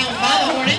down by the Hornets.